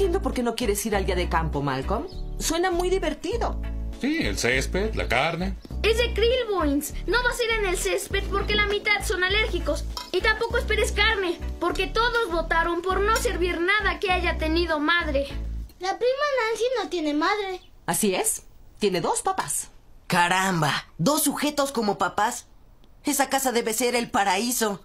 entiendo por qué no quieres ir al día de campo, Malcolm. Suena muy divertido. Sí, el césped, la carne. Es de Krillboins. No vas a ir en el césped porque la mitad son alérgicos. Y tampoco esperes carne, porque todos votaron por no servir nada que haya tenido madre. La prima Nancy no tiene madre. Así es. Tiene dos papás. Caramba, dos sujetos como papás. Esa casa debe ser el paraíso.